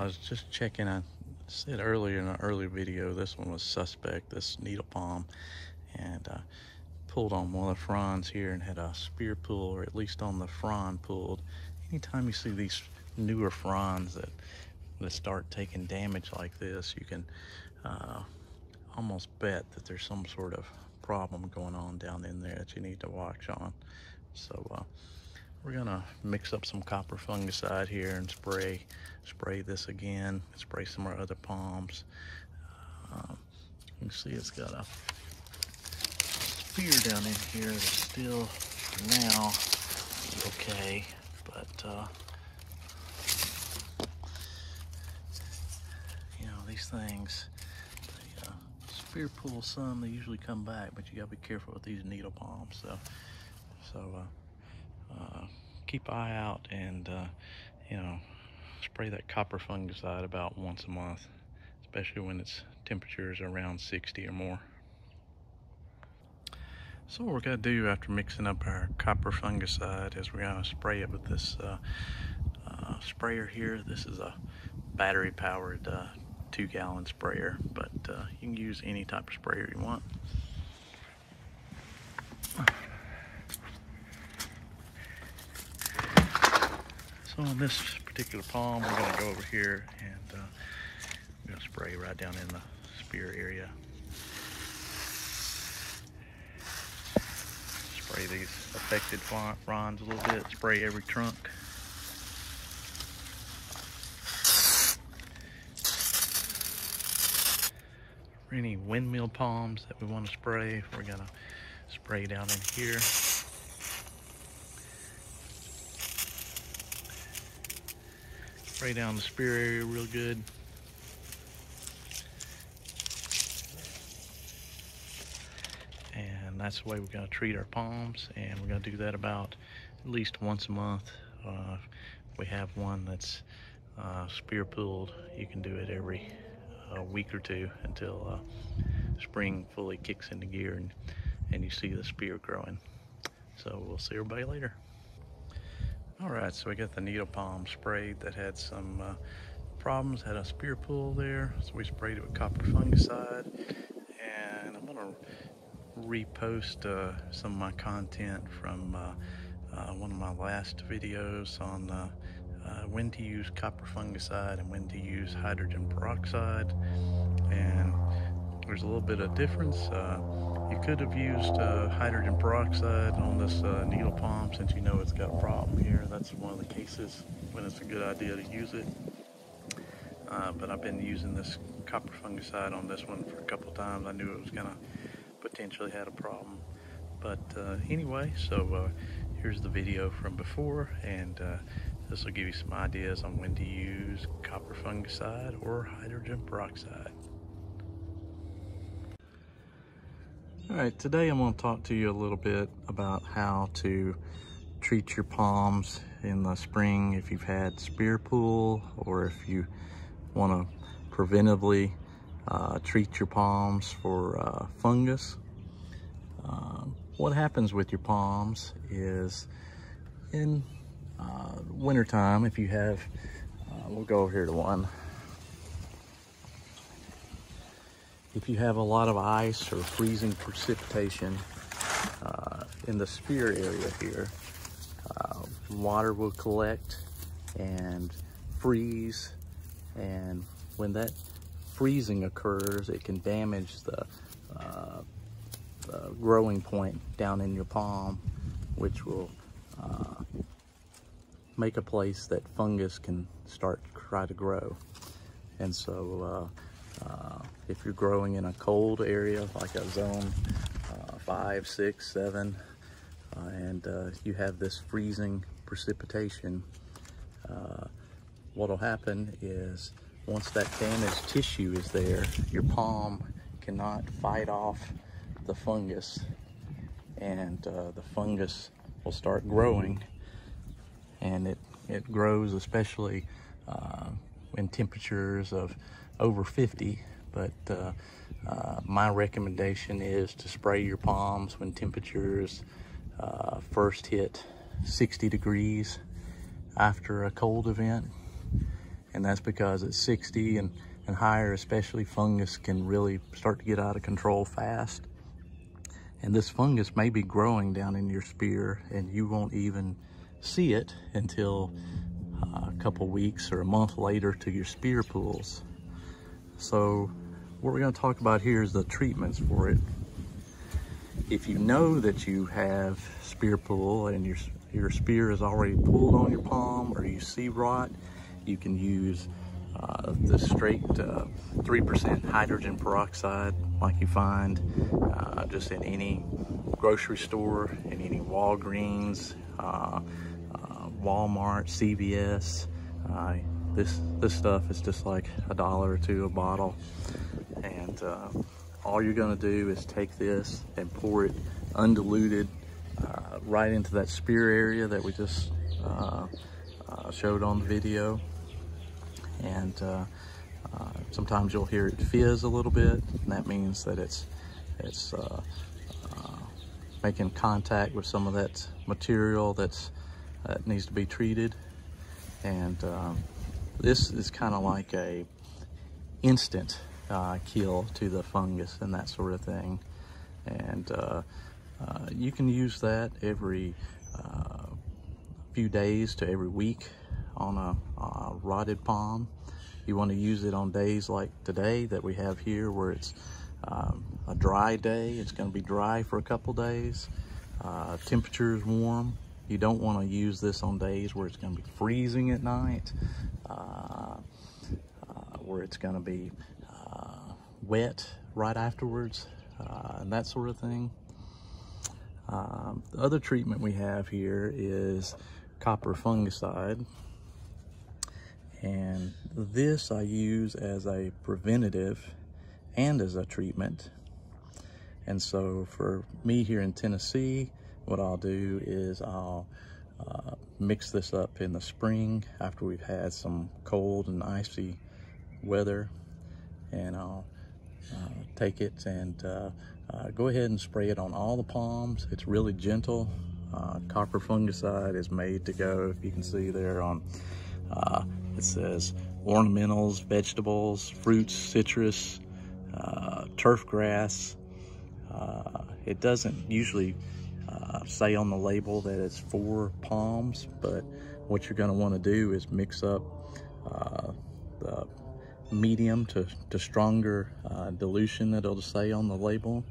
I was just checking. I said earlier in an earlier video, this one was suspect, this needle palm. And uh, pulled on one of the fronds here and had a spear pull, or at least on the frond pulled. Anytime you see these newer fronds that, that start taking damage like this, you can uh, almost bet that there's some sort of problem going on down in there that you need to watch on. So uh, we're gonna mix up some copper fungicide here and spray spray this again, spray some of our other palms. Um, you can see it's got a spear down in here that's still now okay, but uh, you know, these things, they uh, spear pull some, they usually come back, but you gotta be careful with these needle palms. So, so uh, uh, keep eye out and, uh, you know, spray that copper fungicide about once a month, especially when its temperatures around 60 or more. So what we're gonna do after mixing up our copper fungicide is we're gonna spray it with this uh, uh, sprayer here. This is a battery powered uh, two gallon sprayer, but you can use any type of sprayer you want. So on this particular palm, we're gonna go over here and uh, we're gonna spray right down in the spear area. Spray these affected fronds a little bit, spray every trunk. For any windmill palms that we want to spray, we're gonna spray down in here. Spray down the spear area real good. And that's the way we're gonna treat our palms. And we're gonna do that about at least once a month. Uh, we have one that's uh, spear pulled. You can do it every uh, week or two until uh, spring fully kicks into gear and, and you see the spear growing. So we'll see everybody later. All right, so we got the needle palm sprayed that had some uh, problems, had a spear pull there. So we sprayed it with copper fungicide. And I'm gonna repost uh, some of my content from uh, uh one of my last videos on uh, uh, when to use copper fungicide and when to use hydrogen peroxide. And there's a little bit of difference. You could have used uh, hydrogen peroxide on this uh, needle palm since you know it's got a problem here. That's one of the cases when it's a good idea to use it. Uh, but I've been using this copper fungicide on this one for a couple times. I knew it was gonna potentially had a problem. But uh, anyway, so uh, here's the video from before and uh, this will give you some ideas on when to use copper fungicide or hydrogen peroxide. All right, today I'm going to talk to you a little bit about how to treat your palms in the spring if you've had spear pull or if you want to preventively uh, treat your palms for uh, fungus. Uh, what happens with your palms is in uh, wintertime, if you have, uh, we'll go over here to one, if you have a lot of ice or freezing precipitation uh, in the spear area here, uh, water will collect and freeze. And when that freezing occurs, it can damage the, uh, the growing point down in your palm, which will uh, make a place that fungus can start to try to grow. And so uh, uh, if you're growing in a cold area like a zone uh, five, six, seven, uh, and uh, you have this freezing precipitation, uh, what'll happen is once that damaged tissue is there, your palm cannot fight off the fungus and the fungus will start growing and it, it grows especially uh, in temperatures of over 50, but uh, uh, my recommendation is to spray your palms when temperatures uh, first hit 60 degrees after a cold event. And that's because at 60 and, and higher, especially fungus can really start to get out of control fast. And this fungus may be growing down in your spear and you won't even see it until uh, a couple weeks or a month later to your spear pulls. So what we're gonna talk about here is the treatments for it. If you know that you have spear pull and your, your spear is already pulled on your palm or you see rot, you can use uh, the straight 3% uh, hydrogen peroxide like you find uh, just in any grocery store, in any Walgreens, uh, uh, Walmart, CVS. Uh, this, this stuff is just like a dollar or two a bottle. And all you're gonna do is take this and pour it undiluted right into that spear area that we just showed on the video and uh, uh, sometimes you'll hear it fizz a little bit and that means that it's it's uh, uh, making contact with some of that material that's that needs to be treated and um, this is kind of like a instant uh, kill to the fungus and that sort of thing and uh, you can use that every few days to every week on a, a rotted palm. You want to use it on days like today that we have here where it's um, a dry day. It's going to be dry for a couple days. Uh, temperature is warm. You don't want to use this on days where it's going to be freezing at night, uh, uh, where it's going to be uh, wet right afterwards, uh, and that sort of thing. Um, the other treatment we have here is copper fungicide. And this I use as a preventative and as a treatment. And so for me here in Tennessee, what I'll do is I'll uh, mix this up in the spring after we've had some cold and icy weather. And I'll uh, take it and uh, uh go ahead and spray it on all the palms. It's really gentle. Uh, copper fungicide is made to go, if you can see there on uh, it says ornamentals, vegetables, fruits, citrus, turf grass. It doesn't usually say on the label that it's for palms, but what you're gonna wanna do is mix up uh, the medium to, to stronger uh, dilution that it'll say on the label.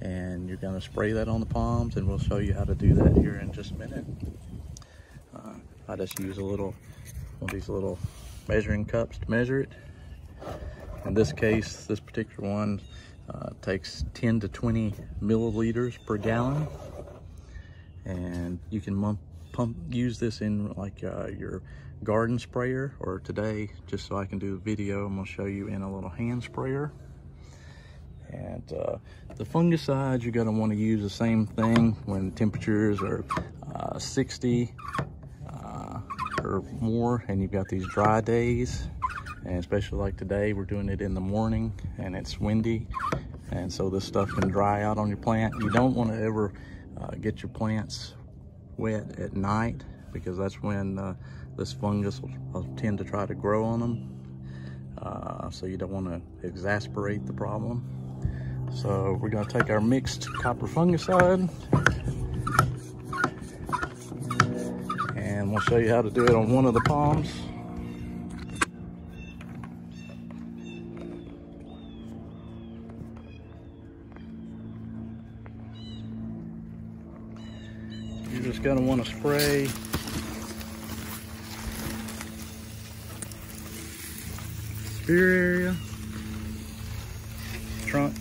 And you're gonna spray that on the palms and we'll show you how to do that here in just a minute. Uh, I just use a little one of these little measuring cups to measure it. In this case, this particular one uh, takes 10 to 20 milliliters per gallon. And you can pump, use this in like uh, your garden sprayer or today, just so I can do a video, I'm gonna show you in a little hand sprayer. And uh, the fungicides, you're gonna wanna use the same thing when temperatures are uh, 60 or more and you've got these dry days and especially like today we're doing it in the morning and it's windy and so this stuff can dry out on your plant you don't want to ever uh, get your plants wet at night because that's when uh, this fungus will, will, tend to try to grow on them uh, so you don't want to exasperate the problem so we're going to take our mixed copper fungicide and we'll show you how to do it on one of the palms. Just gonna wanna spray spear area, trunk,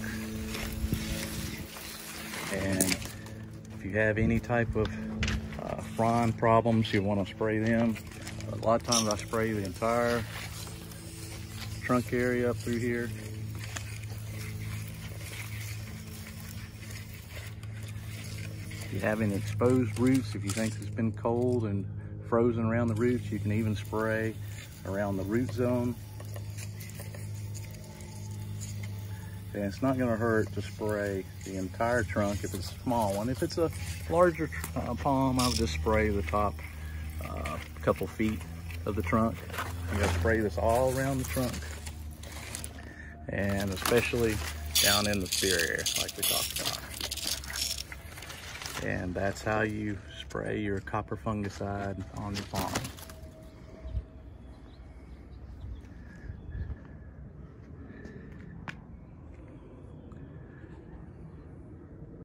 and if you have any type of uh, frond problems, you want to spray them. A lot of times I spray the entire trunk area up through here. You have any exposed roots, if you think it's been cold and frozen around the roots, you can even spray around the root zone. And it's not gonna hurt to spray the entire trunk if it's a small one. If it's a larger uh, palm, I would just spray the top uh, couple feet of the trunk. You gotta spray this all around the trunk. And especially down in the spear area, like we talked about. And that's how you spray your copper fungicide on your farm.